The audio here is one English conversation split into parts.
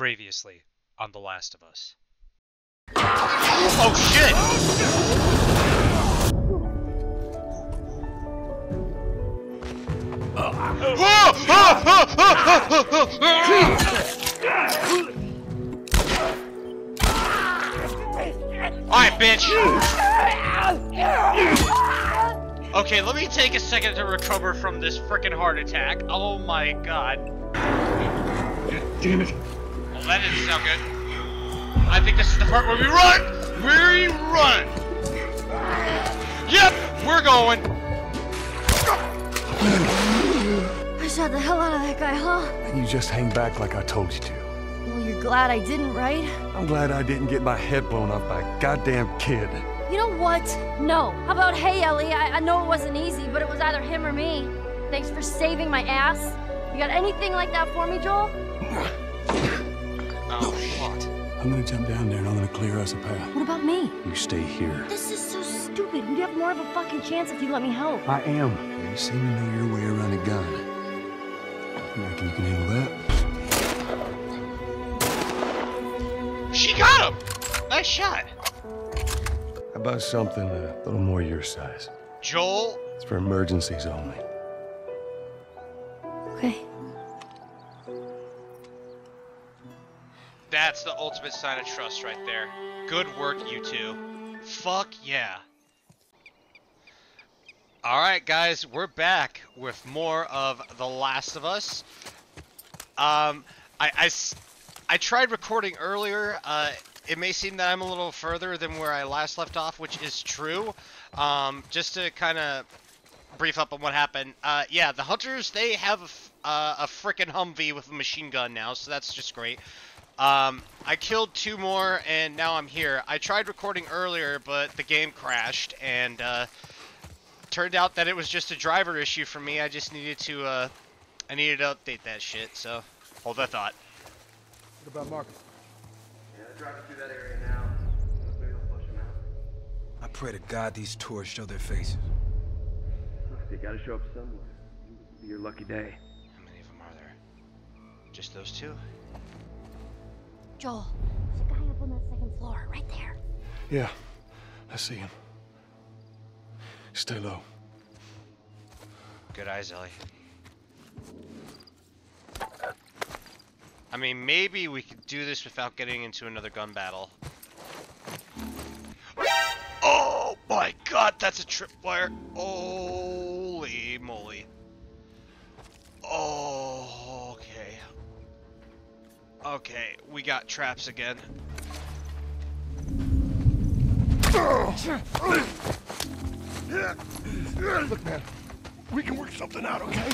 Previously on The Last of Us. Oh shit! Alright, bitch! Okay, let me take a second to recover from this freaking heart attack. Oh my god. Damn it. Well, that didn't sound good. I think this is the part where we run! We run! Yep, we're going! I shot the hell out of that guy, huh? And you just hang back like I told you to. Well, you're glad I didn't, right? I'm glad I didn't get my head blown off by a goddamn kid. You know what? No. How about, hey, Ellie, I, I know it wasn't easy, but it was either him or me. Thanks for saving my ass. You got anything like that for me, Joel? Oh, shit. I'm gonna jump down there and I'm gonna clear us a path. What about me? You stay here. This is so stupid. You'd have more of a fucking chance if you let me help. I am. You seem to know your way around a gun. You reckon you can handle that? She got him! Nice shot. How about something a little more your size? Joel, It's for emergencies only. Okay. That's the ultimate sign of trust right there. Good work, you two. Fuck yeah. Alright, guys, we're back with more of The Last of Us. Um, I, I I tried recording earlier. Uh, it may seem that I'm a little further than where I last left off, which is true. Um, just to kind of brief up on what happened. Uh, yeah, the hunters they have a, uh, a freaking Humvee with a machine gun now, so that's just great. Um, I killed two more, and now I'm here. I tried recording earlier, but the game crashed, and uh, turned out that it was just a driver issue for me. I just needed to, uh, I needed to update that shit. So hold that thought. What about Marcus? Yeah, they're driving through that area now. Maybe they'll flush them out. I pray to God these tourists show their faces. They gotta show up somewhere. It'll be your lucky day. How many of them are there? Just those two? Joel, there's a guy up on that second floor, right there. Yeah, I see him. Stay low. Good eyes, Ellie. I mean, maybe we could do this without getting into another gun battle. Oh my god, that's a tripwire. Holy moly. Oh, okay. Okay, we got traps again. Look, man, we can work something out, okay?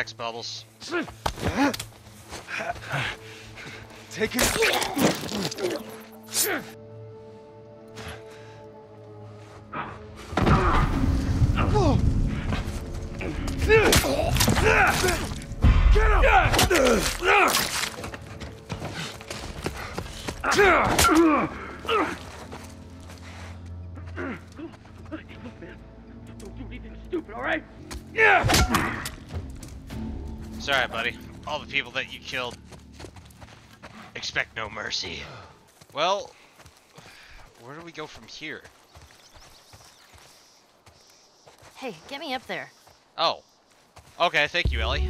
Next, Bubbles. Take it. Don't do anything stupid, alright? Sorry, buddy. All the people that you killed. Expect no mercy. Well, where do we go from here? Hey, get me up there. Oh. Okay, thank you, Ellie.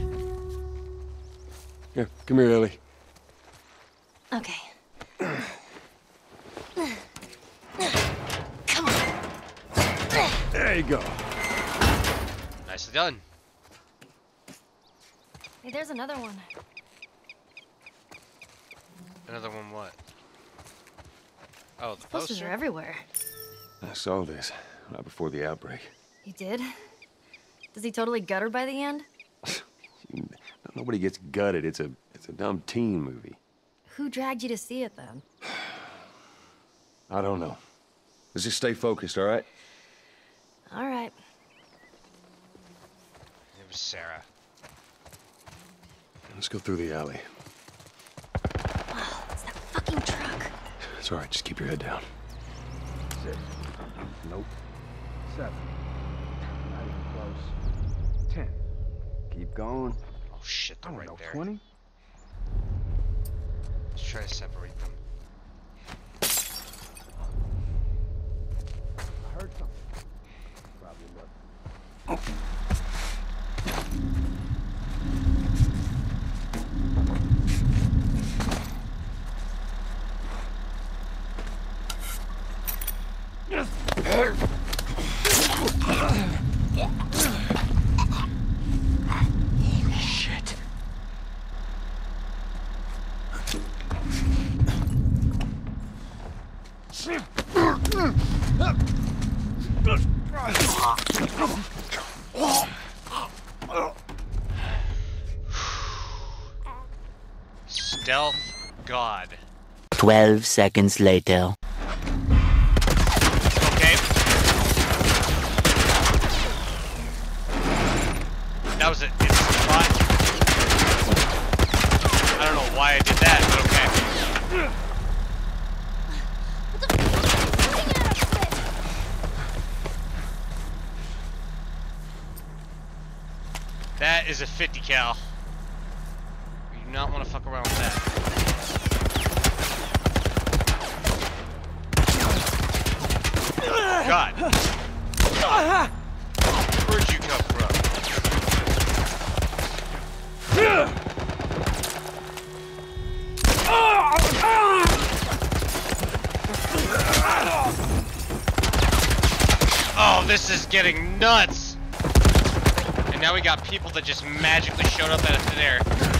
Here, come here, Ellie. Okay. Come on. There you go. Nicely done. Hey, there's another one. Another one what? Oh, the Posters poster? are everywhere. I saw this right before the outbreak. You did? Does he totally gut her by the end? Nobody gets gutted. It's a it's a dumb teen movie. Who dragged you to see it then? I don't know. Let's just stay focused, all right? All right. It was Sarah. Let's go through the alley. Oh, it's that fucking truck. It's all right. Just keep your head down. Six. Nope. Seven. Not even close. Ten. Keep going. Oh shit, I they're don't right know. there. Twenty. Let's try to separate them. I heard something. Probably look. Shit. God. 12 seconds later. Okay. That was an instant spot. I don't know why I did that, but okay. What the fuck are you shooting at? That is a 50 cal. You do not want to fuck around with that. God. Where'd you come from? Oh, this is getting nuts! And now we got people that just magically showed up out of thin air.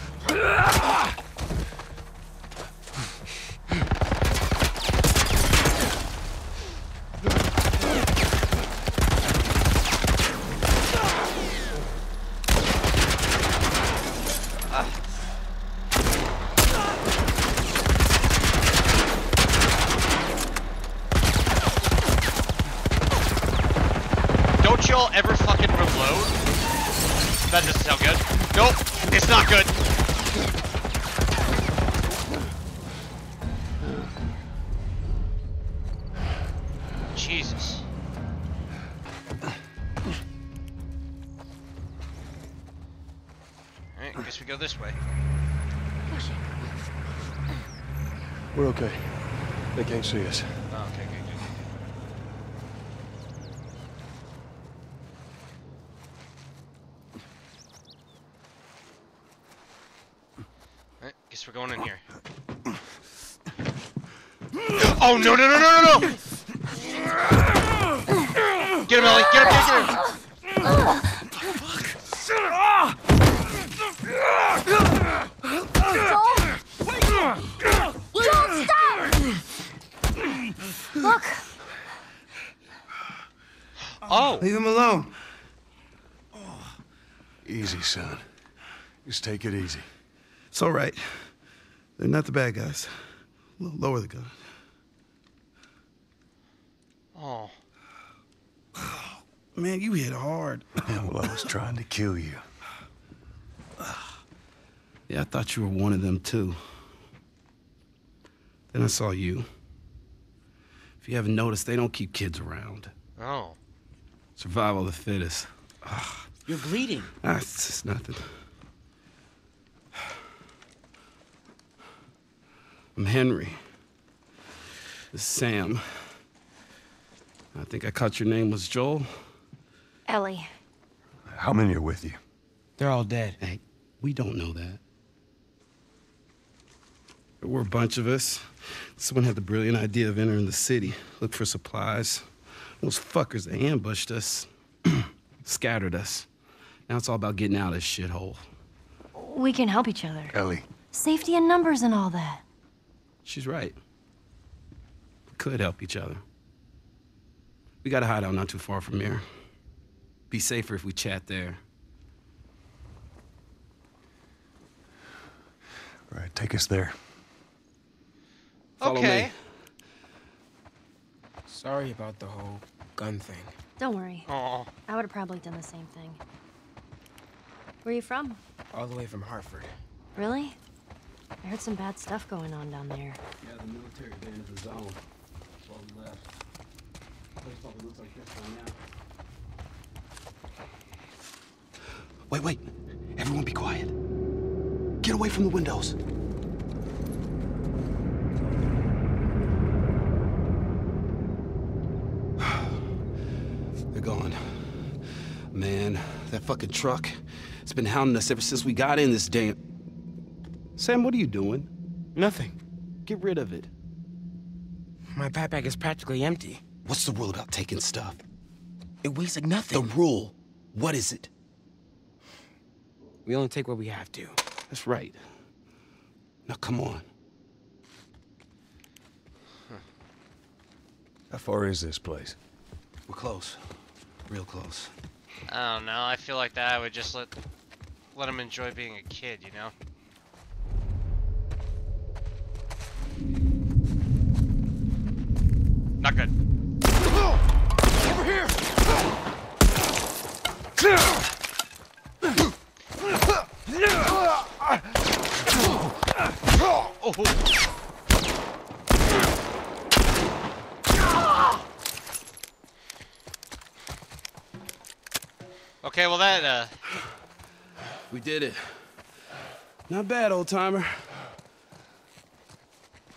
Alright, guess we go this way. We're okay. They can't see us. Oh, okay, good, good, good. Alright, guess we're going in here. Oh no no no no no no! Get him, Ellie! Get him! Get him! Get him! Joel! Joel, stop! Look, Oh! Leave him alone. Easy, son. Just take it easy. It's all right. They're not the bad guys. L- Lower the gun. Oh. Man, you hit hard. Yeah, well, I was trying to kill you. Yeah, I thought you were one of them too. Then I saw you. If you haven't noticed, they don't keep kids around. Oh. Survival of the fittest. Ah, You're bleeding. Ah, it's just nothing. I'm Henry. This is Sam. I think I caught your name was Joel. Ellie. How many are with you? They're all dead. Hey, we don't know that. There were a bunch of us. Someone had the brilliant idea of entering the city, look for supplies. Those fuckers, they ambushed us. scattered us. Now it's all about getting out of this shithole. We can help each other. Ellie. Safety in numbers and all that. She's right. We could help each other. We got a hideout not too far from here. Be safer if we chat there. All right, take us there. Follow okay. me. Sorry about the whole gun thing. Don't worry. Oh, I would have probably done the same thing. Where are you from? All the way from Hartford. Really? I heard some bad stuff going on down there. Yeah, the military abandoned the zone. That's why we left. Place probably looks like this one now. Wait, wait. Everyone be quiet. Get away from the windows. They're gone. Man, that fucking truck. It's been hounding us ever since we got in this damn. Sam, what are you doing? Nothing. Get rid of it. My backpack is practically empty. What's the rule about taking stuff? It weighs like nothing. The rule. What is it? We only take what we have to. That's right. Now come on. How far is this place? We're close. Real close. I don't know. I feel like that I would just let let him enjoy being a kid, you know. Not good. Oh, oh. Okay, well that uh We did it. Not bad, old timer.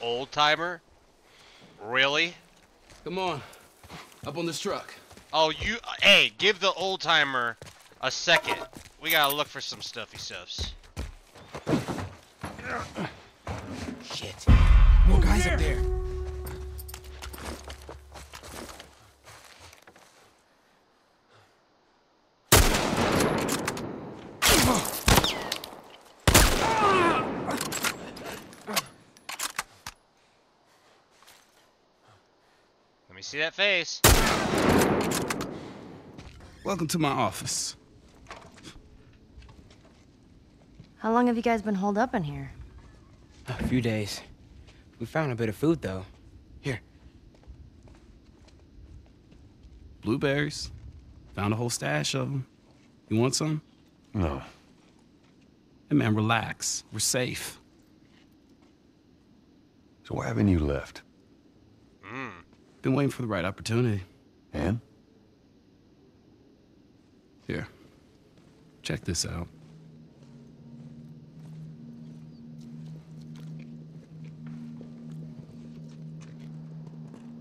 old timer. Really? Come on. Up on this truck. Oh, you. Hey, give the old timer a second. We gotta look for some stuffy stuffs. Shit. More guys up there. See that face. Welcome to my office. How long have you guys been holed up in here? A few days. We found a bit of food, though. Here. Blueberries. Found a whole stash of them. You want some? No. Hey, man, relax. We're safe. So why haven't you left? Been waiting for the right opportunity. And? Here. Check this out.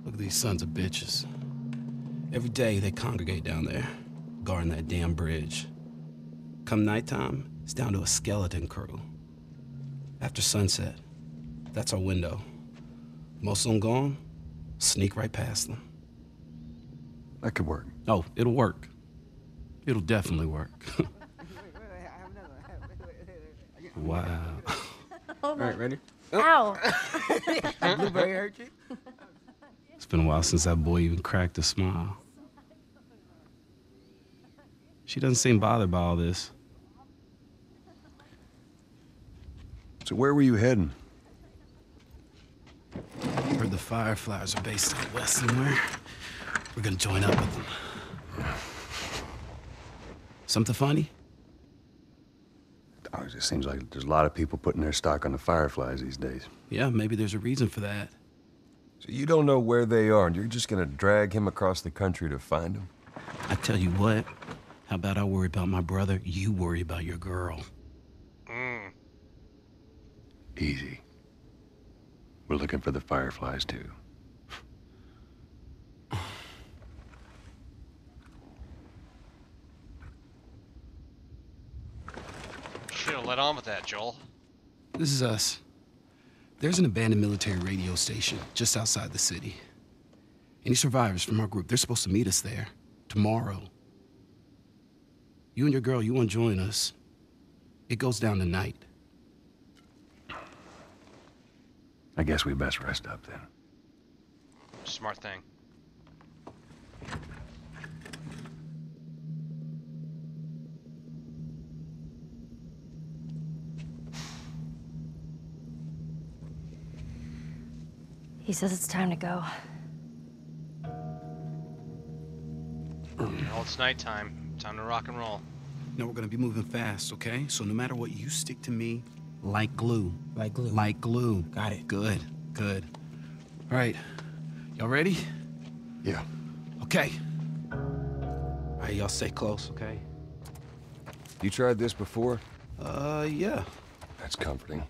Look at these sons of bitches. Every day they congregate down there, guarding that damn bridge. Come nighttime, it's down to a skeleton crew. After sunset, that's our window. Most of them gone, sneak right past them. That could work. Oh, it'll work. It'll definitely work. wow. All right, ready? Ow! Blueberry hurt you? It's been a while since that boy even cracked a smile. She doesn't seem bothered by all this. So where were you heading? Heard the Fireflies are based out west somewhere. We're gonna join up with them. Something funny? Oh, it just seems like there's a lot of people putting their stock on the Fireflies these days. Yeah, maybe there's a reason for that. So you don't know where they are, and you're just gonna drag him across the country to find them? I tell you what, how about I worry about my brother, you worry about your girl. Mm. Easy. We're looking for the Fireflies, too. Should have let on with that, Joel. This is us. There's an abandoned military radio station just outside the city. Any survivors from our group, they're supposed to meet us there tomorrow. You and your girl, you want to join us? It goes down tonight. I guess we best rest up then. Smart thing. He says it's time to go. Well, it's nighttime. Time to rock and roll. No, we're gonna be moving fast, okay? So no matter what, you stick to me like glue. Like glue. Like glue. Got it. Good, good. All right, y'all ready? Yeah. Okay. All right, y'all stay close, okay? You tried this before? Uh, yeah. That's comforting.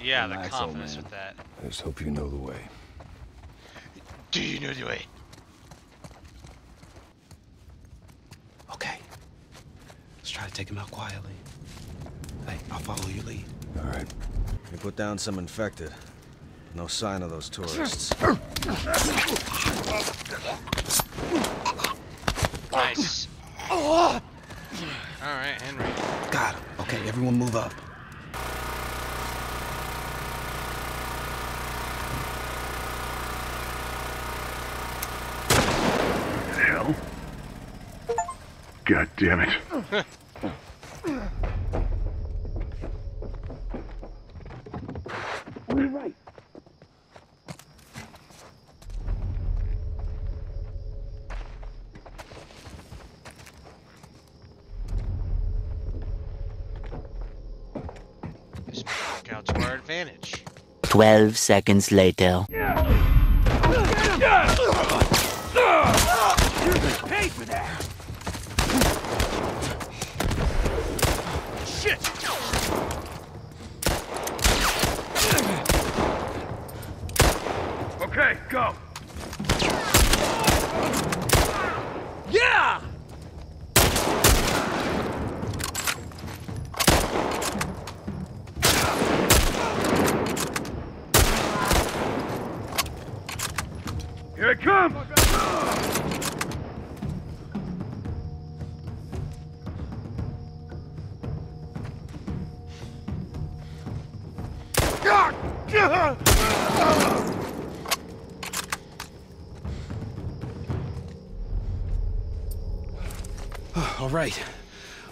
Yeah, the Nice, old confidence with that. I just hope you know the way. Do you know the way? Okay. Let's try to take him out quietly. Hey, I'll follow you, Lee. All right. We put down some infected. No sign of those tourists. Nice. All right, Henry. Got him. Okay, everyone move up. hell? God damn it. This might work out to our advantage. 12 seconds later.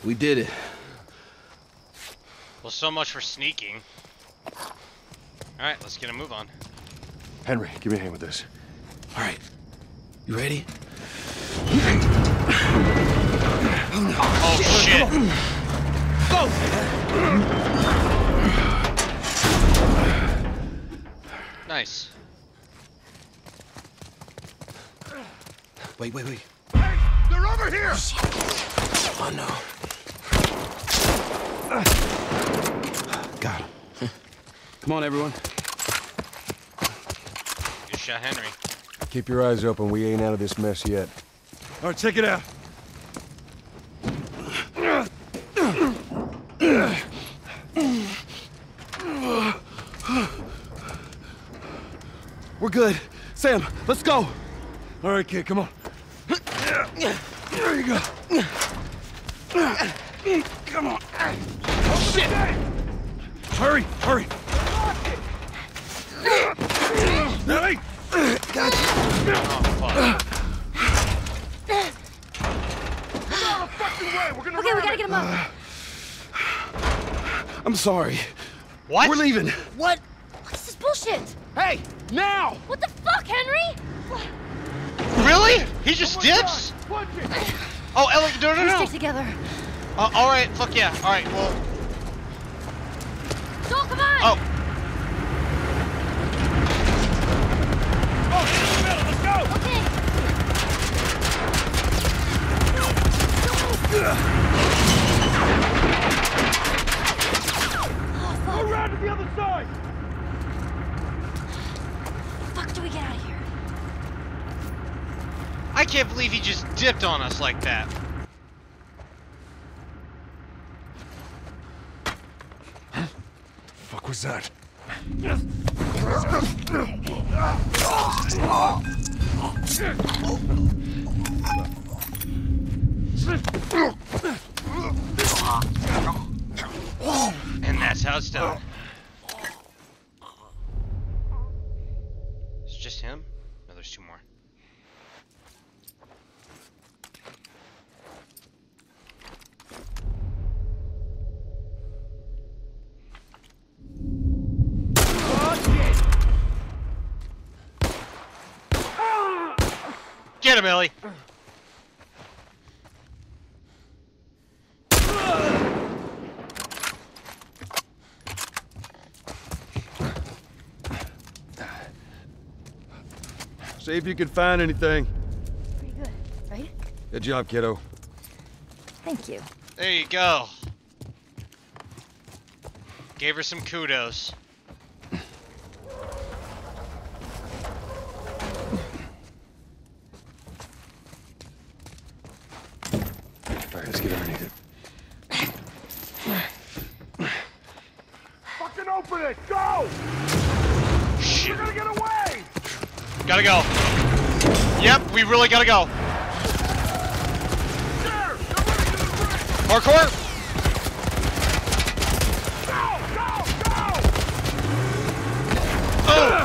We did it. Well, so much for sneaking. All right, let's get a move on. Henry, give me a hand with this. All right. You ready? Oh oh shit! Go! Nice. Wait, wait, wait. They're over here! Oh no. Got him. Come on, everyone. Good shot, Henry. Keep your eyes open. We ain't out of this mess yet. All right, check it out. We're good. Sam, let's go. All right, kid, come on. There you go. Come on. Hurry, hurry. Ellie! Oh fuck. We're gonna Okay, we gotta get him up. I'm sorry. What? We're leaving. What? What is this bullshit? Hey, now! What the fuck, Henry? Really? He just dips? Oh, Ellie, no, no, We no. stick together. Uh, all right, fuck yeah. All right, well, Joel, come on! oh, Okay. Oh, fuck. Around to the other side! Fuck do we get out of here? I can't believe he just dipped on us like that. Fuck was that? And that's how it's done. Him, Ellie! See if you can find anything. Pretty good, right? Good job, kiddo. Thank you. There you go. Gave her some kudos. All right, let's get underneath it. Fucking open it! Go! Shit. You're gonna get away! Gotta go. Yep, we really gotta go. There! You're running to the bridge! Parkour! Go! Go! Go! Oh!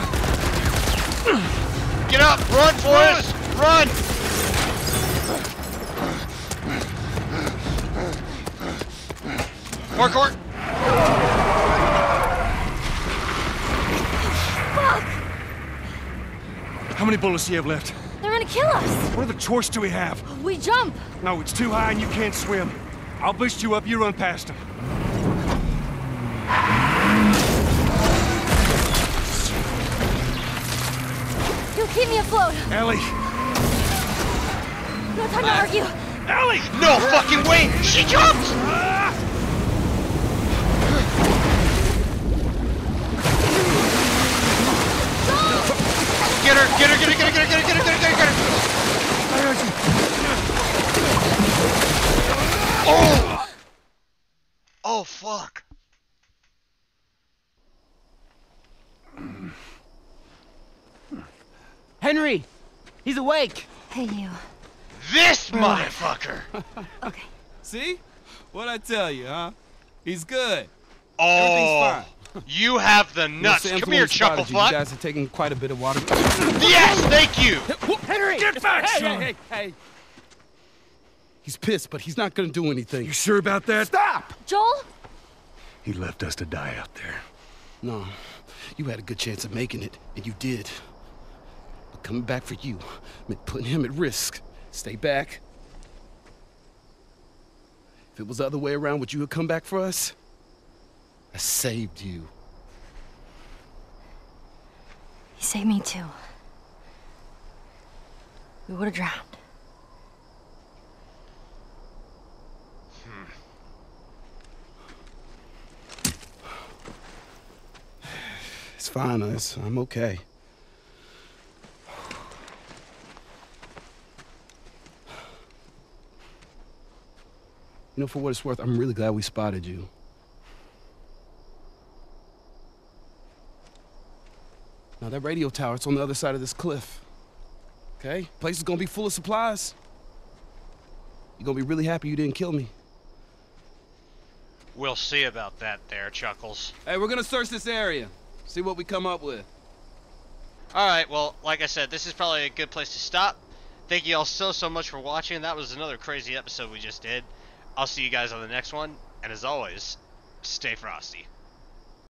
Get up! Run, Forrest! Run! Parkour! How many bullets do you have left? They're gonna kill us! What other choice do we have? We jump! No, it's too high and you can't swim. I'll boost you up, you run past them. You'll keep me afloat. Ellie! No time to ah. argue. Ellie! No fucking way! She jumped! Get her! Get her! Get her! Get her! Get her! Get her! Get her! Get her! Get her! Get her! Oh! Oh fuck! Henry! He's awake! Hey, you. This motherfucker! Okay. See? What'd I tell you, huh? He's good. Oh, Everything's you have the nuts. Sam's Come here, one chuckle you. You guys are taking quite a bit of water. Yes, thank you. Henry! Get back, hey, son! Hey, hey, hey! He's pissed, but he's not gonna do anything. You sure about that? Stop! Joel? He left us to die out there. No, you had a good chance of making it, and you did. But coming back for you meant putting him at risk. Stay back. If it was the other way around, would you have come back for us? I saved you. He saved me too. We would have drowned. Hmm. It's fine. I'm okay. You know, for what it's worth, I'm really glad we spotted you. Now, that radio tower, it's on the other side of this cliff. Okay? Place is gonna be full of supplies. You're gonna be really happy you didn't kill me. We'll see about that there, Chuckles. Hey, we're gonna search this area. See what we come up with. Alright, well, like I said, this is probably a good place to stop. Thank you all so, so much for watching. That was another crazy episode we just did. I'll see you guys on the next one. And as always, stay frosty.